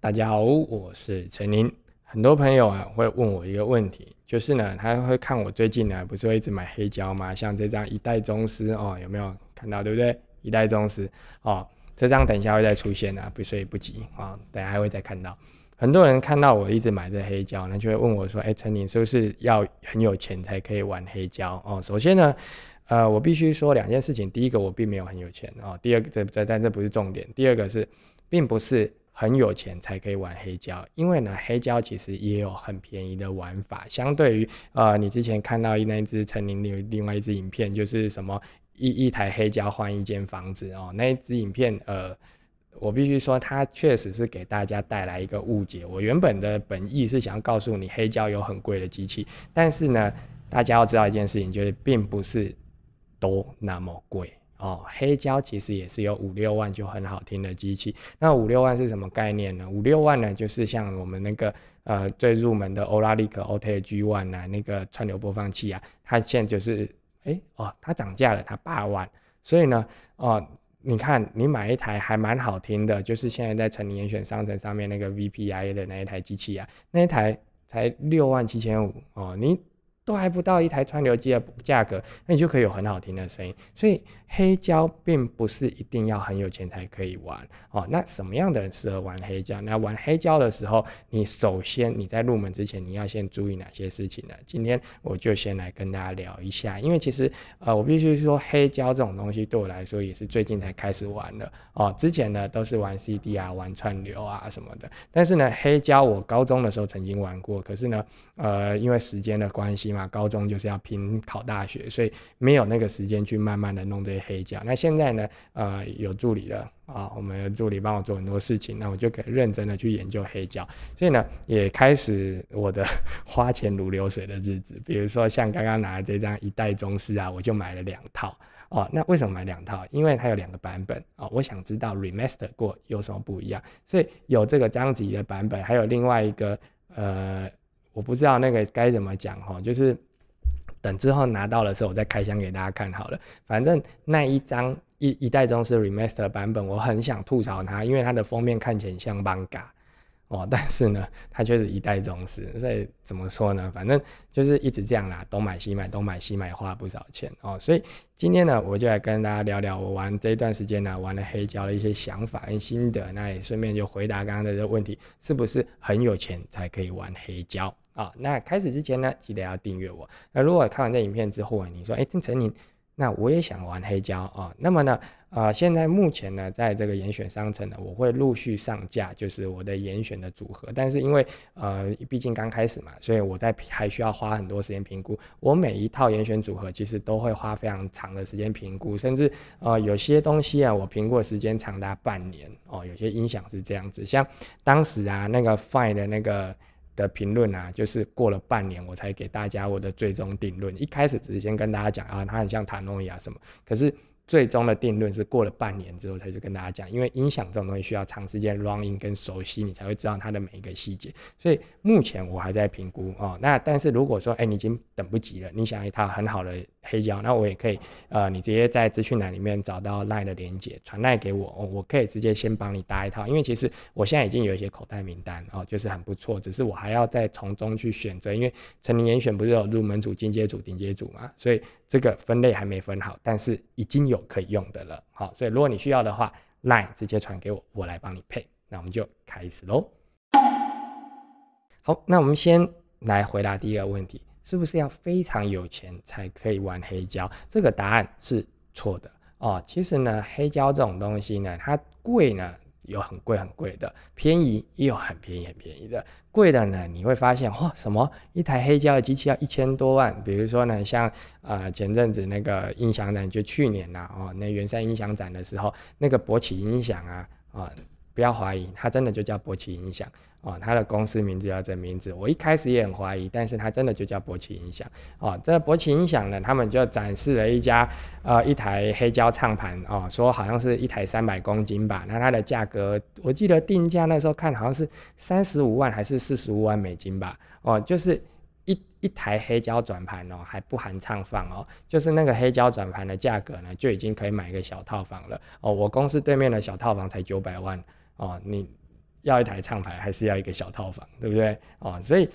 大家好，我是陈宁。很多朋友啊会问我一个问题，就是呢，他会看我最近呢不是会一直买黑胶吗？像这张一代宗师哦，有没有看到？对不对？一代宗师哦，这张等一下会再出现啊，不所以不急啊，等下还会再看到。很多人看到我一直买这黑胶，那就会问我说：“哎，陈宁是不是要很有钱才可以玩黑胶？”哦，首先呢，呃，我必须说两件事情。第一个，我并没有很有钱哦。第二个，这这但这不是重点。第二个是，并不是。很有钱才可以玩黑胶，因为呢，黑胶其实也有很便宜的玩法。相对于呃，你之前看到那一支陈宁有另外一支影片，就是什么一一台黑胶换一间房子哦，那一支影片呃，我必须说它确实是给大家带来一个误解。我原本的本意是想要告诉你黑胶有很贵的机器，但是呢，大家要知道一件事情，就是并不是都那么贵。哦，黑胶其实也是有五六万就很好听的机器。那五六万是什么概念呢？五六万呢，就是像我们那个呃最入门的欧拉利克 o t G One 啊，那个串流播放器啊，它现在就是哎哦，它涨价了，它八万。所以呢，哦，你看你买一台还蛮好听的，就是现在在成年选商城上面那个 VPI 的那一台机器啊，那一台才六万七千五哦，你。都还不到一台串流机的价格，那你就可以有很好听的声音。所以黑胶并不是一定要很有钱才可以玩哦。那什么样的人适合玩黑胶？那玩黑胶的时候，你首先你在入门之前，你要先注意哪些事情呢？今天我就先来跟大家聊一下，因为其实呃，我必须说黑胶这种东西对我来说也是最近才开始玩的哦。之前呢都是玩 CD 啊、玩串流啊什么的。但是呢，黑胶我高中的时候曾经玩过，可是呢，呃，因为时间的关系嘛。啊，高中就是要拼考大学，所以没有那个时间去慢慢的弄这些黑胶。那现在呢，呃，有助理了啊，我们助理帮我做很多事情，那我就可以认真的去研究黑胶。所以呢，也开始我的 花钱如流水的日子。比如说像刚刚拿的这张一代宗师啊，我就买了两套哦。那为什么买两套？因为它有两个版本哦，我想知道 remaster 过有什么不一样。所以有这个张吉的版本，还有另外一个呃。我不知道那个该怎么讲哈，就是等之后拿到的时候，我再开箱给大家看好了。反正那一张一一代宗师 remaster 版本，我很想吐槽它，因为它的封面看起来像漫画。哦，但是呢，它却是一代宗师，所以怎么说呢？反正就是一直这样啦，东买西买，东买西买，花不少钱哦。所以今天呢，我就来跟大家聊聊我玩这一段时间呢，玩了黑胶的一些想法跟心得。那也顺便就回答刚刚的这个问题，是不是很有钱才可以玩黑胶啊？那开始之前呢，记得要订阅我。那如果看完这影片之后，你说，哎，听陈宁。那我也想玩黑胶啊，那么呢，呃，现在目前呢，在这个严选商城呢，我会陆续上架，就是我的严选的组合。但是因为呃，毕竟刚开始嘛，所以我在还需要花很多时间评估。我每一套严选组合其实都会花非常长的时间评估，甚至呃，有些东西啊，我评估的时间长达半年哦。有些音响是这样子，像当时啊，那个 Fine 的那个。的评论啊，就是过了半年我才给大家我的最终定论。一开始只是先跟大家讲啊，它很像塔诺亚什么，可是。最终的定论是过了半年之后才去跟大家讲，因为音响这种东西需要长时间 running 跟熟悉，你才会知道它的每一个细节。所以目前我还在评估哦。那但是如果说，哎，你已经等不及了，你想一套很好的黑胶，那我也可以，呃，你直接在资讯栏里面找到 line 的连接，传赖给我，我可以直接先帮你搭一套。因为其实我现在已经有一些口袋名单哦，就是很不错，只是我还要再从中去选择，因为成年严选不是有入门组、进阶组、顶阶组嘛，所以这个分类还没分好，但是已经有。可以用的了，好，所以如果你需要的话，line 直接传给我，我来帮你配。那我们就开始喽。好，那我们先来回答第一个问题，是不是要非常有钱才可以玩黑胶？这个答案是错的哦。其实呢，黑胶这种东西呢，它贵呢。有很贵很贵的，便宜也有很便宜很便宜的。贵的呢，你会发现哇，什么一台黑胶的机器要一千多万。比如说呢，像呃前阵子那个音响展，就去年呐哦，那元山音响展的时候，那个博起音响啊啊，不要怀疑，它真的就叫博起音响。哦，他的公司名字叫这名字，我一开始也很怀疑，但是它真的就叫博奇音响。哦，这博奇音响呢，他们就展示了一家，呃，一台黑胶唱盘，哦，说好像是一台三百公斤吧，那它的价格，我记得定价那时候看好像是三十五万还是四十五万美金吧，哦，就是一一台黑胶转盘哦，还不含唱放哦，就是那个黑胶转盘的价格呢，就已经可以买一个小套房了。哦，我公司对面的小套房才九百万，哦，你。要一台唱盘还是要一个小套房，对不对？哦，所以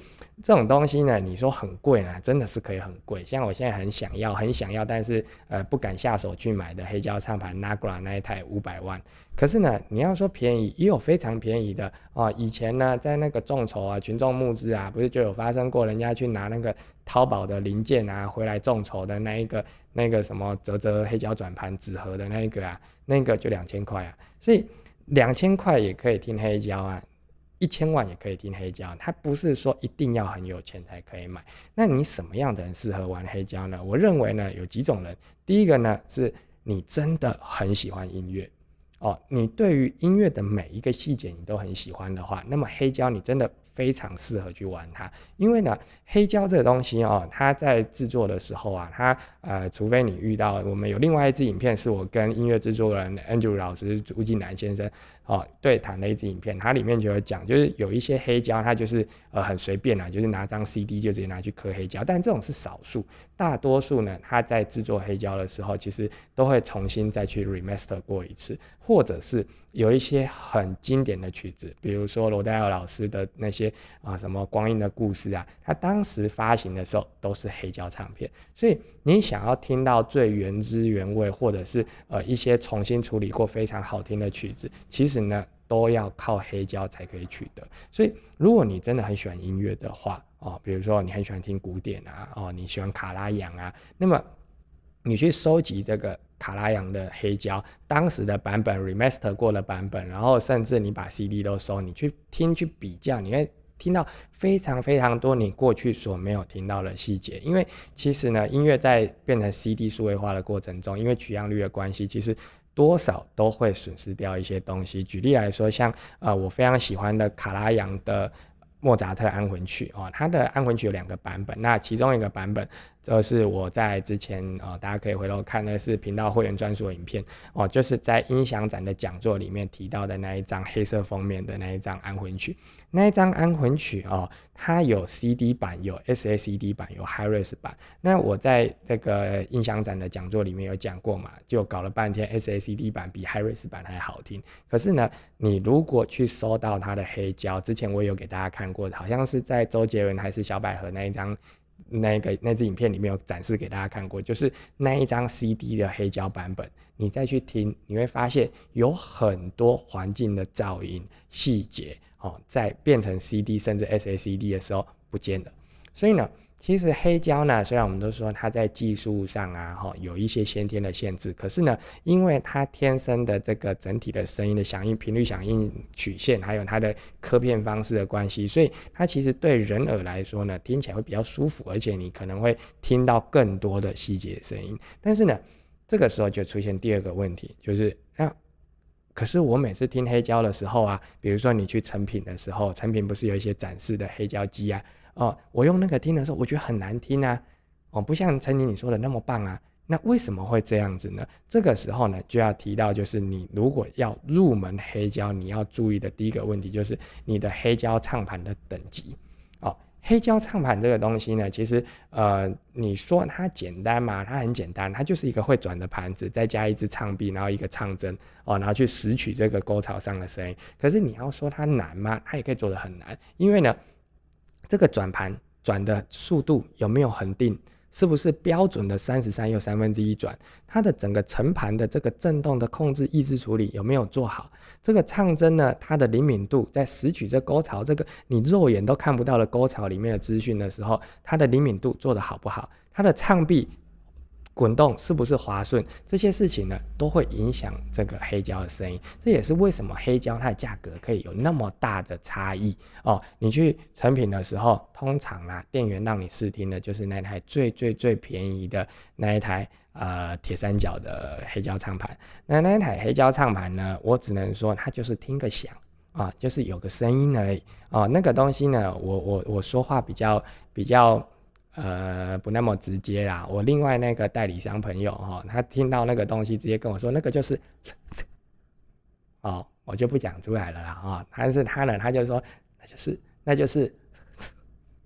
这种东西呢，你说很贵呢，真的是可以很贵。像我现在很想要，很想要，但是呃不敢下手去买的黑胶唱盘 Nagra 那一台五百万。可是呢，你要说便宜，也有非常便宜的哦。以前呢，在那个众筹啊、群众募资啊，不是就有发生过人家去拿那个淘宝的零件啊回来众筹的那一个那个什么泽泽黑胶转盘纸盒的那一个啊，那个就两千块啊，所以。两千块也可以听黑胶啊，一千万也可以听黑胶。它不是说一定要很有钱才可以买。那你什么样的人适合玩黑胶呢？我认为呢，有几种人。第一个呢，是你真的很喜欢音乐哦，你对于音乐的每一个细节你都很喜欢的话，那么黑胶你真的。非常适合去玩它，因为呢，黑胶这个东西哦，它在制作的时候啊，它呃，除非你遇到我们有另外一支影片，是我跟音乐制作人 Andrew 老师吴敬南先生哦对谈了一支影片，它里面就有讲，就是有一些黑胶，它就是呃很随便啊，就是拿张 CD 就直接拿去刻黑胶，但这种是少数，大多数呢，它在制作黑胶的时候，其实都会重新再去 remaster 过一次，或者是有一些很经典的曲子，比如说罗大佑老师的那些。啊，什么光阴的故事啊？他当时发行的时候都是黑胶唱片，所以你想要听到最原汁原味，或者是呃一些重新处理过非常好听的曲子，其实呢都要靠黑胶才可以取得。所以如果你真的很喜欢音乐的话，哦，比如说你很喜欢听古典啊，哦，你喜欢卡拉扬啊，那么你去收集这个卡拉扬的黑胶，当时的版本 remaster 过的版本，然后甚至你把 CD 都收，你去听去比较，你会。听到非常非常多你过去所没有听到的细节，因为其实呢，音乐在变成 CD 数位化的过程中，因为取样率的关系，其实多少都会损失掉一些东西。举例来说，像呃我非常喜欢的卡拉扬的莫扎特安魂曲哦，它的安魂曲有两个版本，那其中一个版本。这是我在之前啊，大家可以回头看的是频道会员专属影片哦，就是在音响展的讲座里面提到的那一张黑色封面的那一张安魂曲，那一张安魂曲哦，它有 CD 版，有 SACD 版，有 HiRes 版。那我在这个音响展的讲座里面有讲过嘛，就搞了半天 SACD 版比 HiRes 版还好听。可是呢，你如果去搜到它的黑胶，之前我有给大家看过，好像是在周杰伦还是小百合那一张。那个那支影片里面有展示给大家看过，就是那一张 CD 的黑胶版本，你再去听，你会发现有很多环境的噪音细节哦，在变成 CD 甚至 SACD 的时候不见了，所以呢。其实黑胶呢，虽然我们都说它在技术上啊，哈有一些先天的限制，可是呢，因为它天生的这个整体的声音的响应频率、响应曲线，还有它的刻片方式的关系，所以它其实对人耳来说呢，听起来会比较舒服，而且你可能会听到更多的细节声音。但是呢，这个时候就出现第二个问题，就是啊，可是我每次听黑胶的时候啊，比如说你去成品的时候，成品不是有一些展示的黑胶机啊？哦，我用那个听的时候，我觉得很难听啊，哦，不像陈宁你说的那么棒啊。那为什么会这样子呢？这个时候呢，就要提到，就是你如果要入门黑胶，你要注意的第一个问题就是你的黑胶唱盘的等级。哦，黑胶唱盘这个东西呢，其实呃，你说它简单嘛？它很简单，它就是一个会转的盘子，再加一支唱臂，然后一个唱针，哦，然后去拾取这个沟槽上的声音。可是你要说它难吗？它也可以做得很难，因为呢。这个转盘转的速度有没有恒定？是不是标准的三十三又三分之一转？它的整个层盘的这个振动的控制、抑制处理有没有做好？这个唱针呢，它的灵敏度在拾取这沟槽这个你肉眼都看不到的沟槽里面的资讯的时候，它的灵敏度做得好不好？它的唱臂。滚动是不是滑顺？这些事情呢，都会影响这个黑胶的声音。这也是为什么黑胶它的价格可以有那么大的差异哦。你去成品的时候，通常啊，店员让你试听的就是那台最最最便宜的那一台呃铁三角的黑胶唱盘。那那一台黑胶唱盘呢，我只能说它就是听个响啊，就是有个声音而已哦。那个东西呢，我我我说话比较比较。呃，不那么直接啦。我另外那个代理商朋友哈，他听到那个东西，直接跟我说，那个就是，哦，我就不讲出来了啦啊。但是他呢，他就说，那就是，那就是，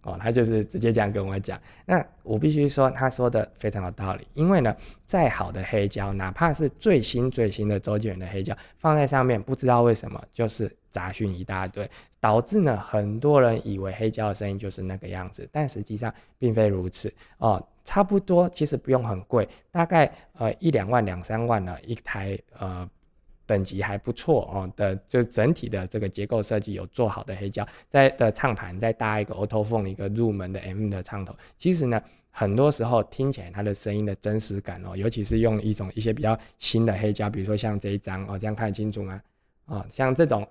哦，他就是直接这样跟我讲。那我必须说，他说的非常有道理。因为呢，再好的黑胶，哪怕是最新最新的周杰伦的黑胶，放在上面，不知道为什么就是杂讯一大堆，导致呢很多人以为黑胶的声音就是那个样子，但实际上并非如此哦。差不多，其实不用很贵，大概呃一两万、两三万呢一台呃。等级还不错哦的，就整体的这个结构设计有做好的黑胶，在的唱盘再搭一个 Auto Phone 一个入门的 M 的唱头，其实呢，很多时候听起来它的声音的真实感哦，尤其是用一种一些比较新的黑胶，比如说像这一张哦，这样看清楚吗？啊，像这种。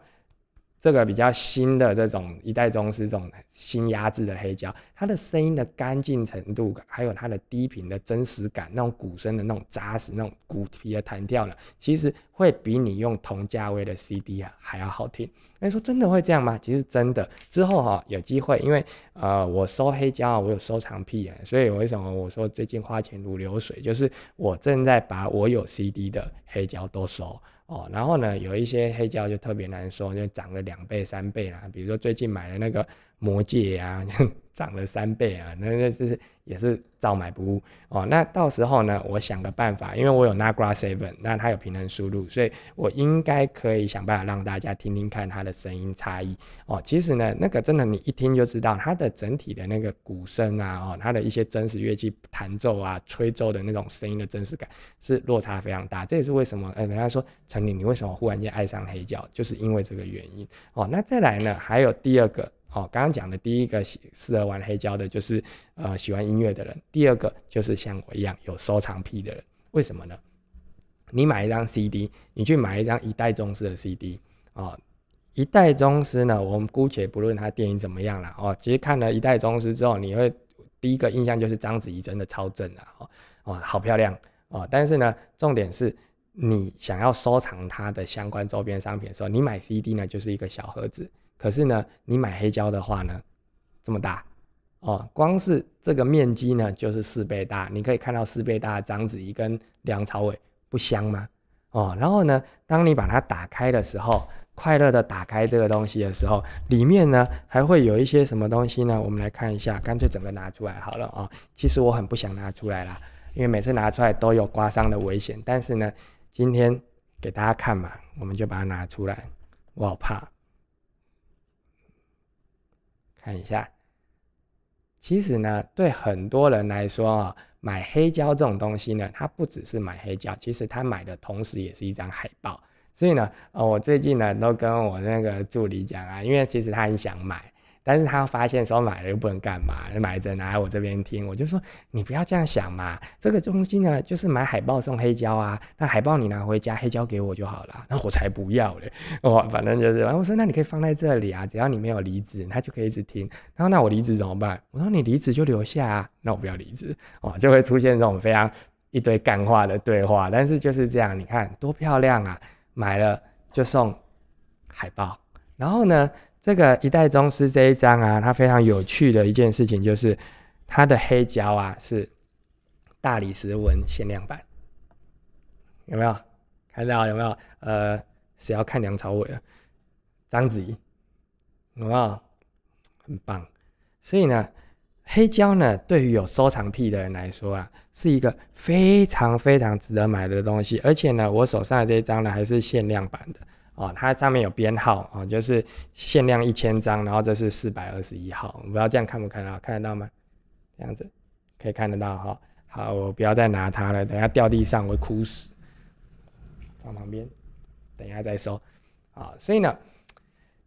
这个比较新的这种一代宗师这种新压制的黑胶，它的声音的干净程度，还有它的低频的真实感，那种鼓声的那种扎实，那种鼓皮的弹跳呢，其实会比你用同价位的 CD 啊还要好听。那说真的会这样吗？其实真的。之后哈有机会，因为呃我收黑胶，我有收藏癖啊，所以为什么我说最近花钱如流水，就是我正在把我有 CD 的黑胶都收。哦，然后呢，有一些黑胶就特别难收，就涨了两倍、三倍啦。比如说最近买的那个魔戒啊，涨了三倍啊，那那这是。也是照买不误哦。那到时候呢，我想个办法，因为我有 Nagra Seven，那它有平衡输入，所以我应该可以想办法让大家听听看它的声音差异哦。其实呢，那个真的你一听就知道，它的整体的那个鼓声啊，哦，它的一些真实乐器弹奏啊、吹奏的那种声音的真实感是落差非常大。这也是为什么，呃，人家说陈林，你为什么忽然间爱上黑胶，就是因为这个原因哦。那再来呢，还有第二个。哦，刚刚讲的第一个适合玩黑胶的，就是呃喜欢音乐的人；第二个就是像我一样有收藏癖的人。为什么呢？你买一张 CD，你去买一张一代宗师的 CD 哦，一代宗师呢，我们姑且不论它电影怎么样了哦，其实看了一代宗师之后，你会第一个印象就是章子怡真的超正啊，哦哦，好漂亮哦。但是呢，重点是你想要收藏它的相关周边商品的时候，你买 CD 呢就是一个小盒子。可是呢，你买黑胶的话呢，这么大哦，光是这个面积呢就是四倍大。你可以看到四倍大的章子怡跟梁朝伟不香吗？哦，然后呢，当你把它打开的时候，快乐的打开这个东西的时候，里面呢还会有一些什么东西呢？我们来看一下，干脆整个拿出来好了啊。其实我很不想拿出来啦，因为每次拿出来都有刮伤的危险。但是呢，今天给大家看嘛，我们就把它拿出来，我好怕。看一下，其实呢，对很多人来说啊，买黑胶这种东西呢，它不只是买黑胶，其实他买的同时也是一张海报。所以呢，呃，我最近呢都跟我那个助理讲啊，因为其实他很想买。但是他发现说买了又不能干嘛，买着拿来我这边听，我就说你不要这样想嘛，这个东西呢就是买海报送黑胶啊，那海报你拿回家，黑胶给我就好了，那我才不要嘞，哦，反正就是，然后我说那你可以放在这里啊，只要你没有离职，他就可以一直听。然后那我离职怎么办？我说你离职就留下啊，那我不要离职，哦，就会出现这种非常一堆干话的对话，但是就是这样，你看多漂亮啊，买了就送海报，然后呢？这个一代宗师这一张啊，它非常有趣的一件事情就是，它的黑胶啊是大理石纹限量版，有没有看到？有没有？呃，谁要看梁朝伟啊？章子怡，有没有？很棒。所以呢，黑胶呢，对于有收藏癖的人来说啊，是一个非常非常值得买的东西。而且呢，我手上的这一张呢，还是限量版的。哦，它上面有编号哦，就是限量一千张，然后这是四百二十一号，我不知道这样看不看到，看得到吗？这样子可以看得到哈。好，我不要再拿它了，等下掉地上我会哭死。放旁边，等一下再收。啊，所以呢。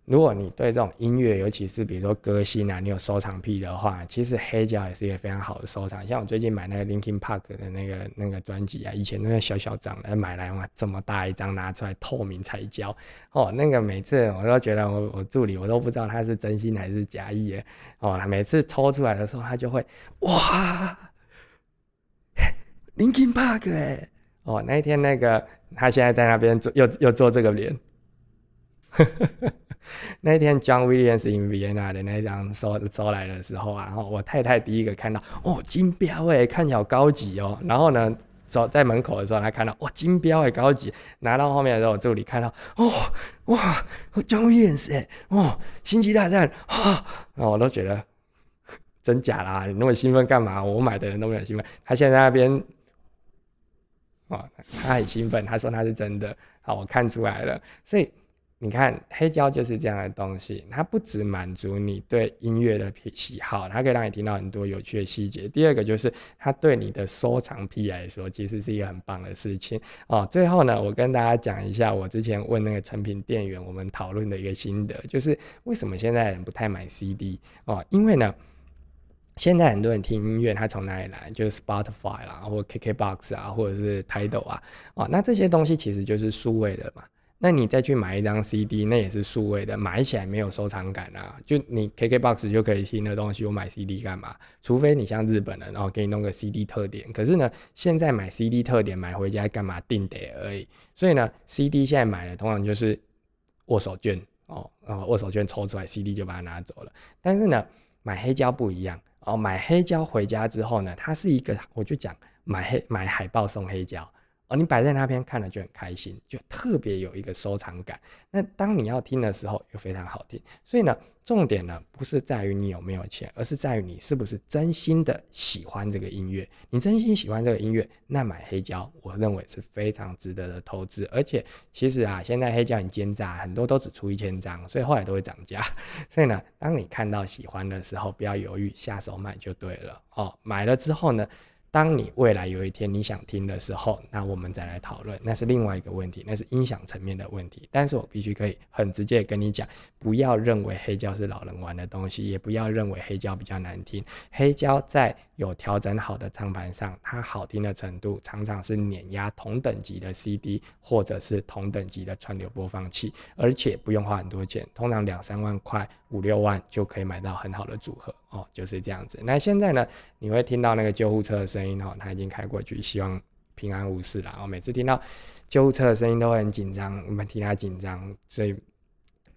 如果你对这种音乐，尤其是比如说歌星啊，你有收藏癖的话，其实黑胶也是一个非常好的收藏。像我最近买那个 Linkin Park 的那个那个专辑啊，以前那个小小张来买来哇，这么大一张拿出来，透明彩胶哦，那个每次我都觉得我我助理我都不知道他是真心还是假意的哦，他每次抽出来的时候，他就会哇，Linkin Park 哎，哦那一天那个他现在在那边做又又做这个脸。呵呵呵那一天，John Williams in Vienna 的那一张收收来的时候啊，然后我太太第一个看到，哦，金标哎，看起来好高级哦。然后呢，走在门口的时候，她看到，哇，金标哎，高级。拿到后面的时候，我助理看到，哦，哇，John Williams 哎，哦，星际大战啊，然后我都觉得 真假啦？你那么兴奋干嘛？我买的人都没有兴奋，他现在那边，哦，他很兴奋，他说他是真的，好，我看出来了，所以。你看黑胶就是这样的东西，它不只满足你对音乐的喜好，它可以让你听到很多有趣的细节。第二个就是它对你的收藏癖来说，其实是一个很棒的事情哦。最后呢，我跟大家讲一下我之前问那个成品店员，我们讨论的一个心得，就是为什么现在人不太买 CD 哦？因为呢，现在很多人听音乐，他从哪里来？就是 Spotify 啦，或 KKBox 啊，或者是 Tidal 啊，哦，那这些东西其实就是数位的嘛。那你再去买一张 CD，那也是数位的，买起来没有收藏感啊。就你 KKBOX 就可以听的东西，我买 CD 干嘛？除非你像日本人，然后给你弄个 CD 特点。可是呢，现在买 CD 特点买回家干嘛？定得而已。所以呢，CD 现在买的通常就是握手券哦，然后握手券抽出来，CD 就把它拿走了。但是呢，买黑胶不一样哦，买黑胶回家之后呢，它是一个，我就讲买黑买海报送黑胶。哦，你摆在那边看了就很开心，就特别有一个收藏感。那当你要听的时候又非常好听，所以呢，重点呢不是在于你有没有钱，而是在于你是不是真心的喜欢这个音乐。你真心喜欢这个音乐，那买黑胶我认为是非常值得的投资。而且其实啊，现在黑胶很奸诈，很多都只出一千张，所以后来都会涨价。所以呢，当你看到喜欢的时候，不要犹豫，下手买就对了。哦，买了之后呢？当你未来有一天你想听的时候，那我们再来讨论，那是另外一个问题，那是音响层面的问题。但是我必须可以很直接跟你讲，不要认为黑胶是老人玩的东西，也不要认为黑胶比较难听。黑胶在有调整好的唱盘上，它好听的程度常常是碾压同等级的 CD 或者是同等级的串流播放器，而且不用花很多钱，通常两三万块、五六万就可以买到很好的组合哦，就是这样子。那现在呢，你会听到那个救护车的声。音哦，他已经开过去，希望平安无事了。我每次听到救护车的声音都很紧张，我们替他紧张，所以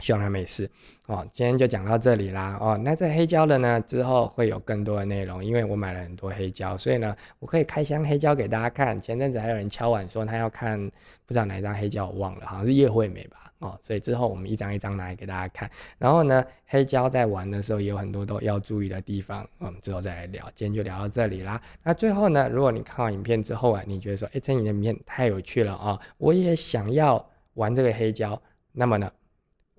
希望他没事哦。今天就讲到这里啦哦。那这黑胶的呢，之后会有更多的内容，因为我买了很多黑胶，所以呢，我可以开箱黑胶给大家看。前阵子还有人敲碗说他要看，不知道哪一张黑胶，我忘了，好像是叶惠美吧。哦，所以之后我们一张一张拿来给大家看。然后呢，黑胶在玩的时候也有很多都要注意的地方，我们之后再来聊。今天就聊到这里啦。那最后呢，如果你看完影片之后啊，你觉得说，哎，这影片太有趣了啊，我也想要玩这个黑胶，那么呢？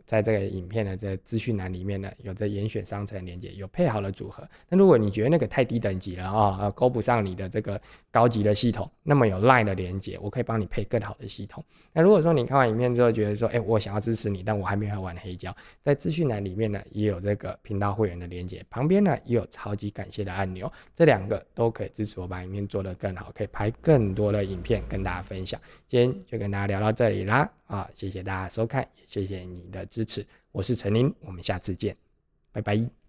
在这个影片的这资讯栏里面呢，有这严选商城连接，有配好的组合。那如果你觉得那个太低等级了啊，呃，勾不上你的这个高级的系统，那么有 Line 的连接，我可以帮你配更好的系统。那如果说你看完影片之后觉得说，哎，我想要支持你，但我还没有玩黑胶，在资讯栏里面呢，也有这个频道会员的连接，旁边呢也有超级感谢的按钮，这两个都可以支持我把影片做得更好，可以拍更多的影片跟大家分享。今天就跟大家聊到这里啦。啊，谢谢大家收看，也谢谢你的支持，我是陈林，我们下次见，拜拜。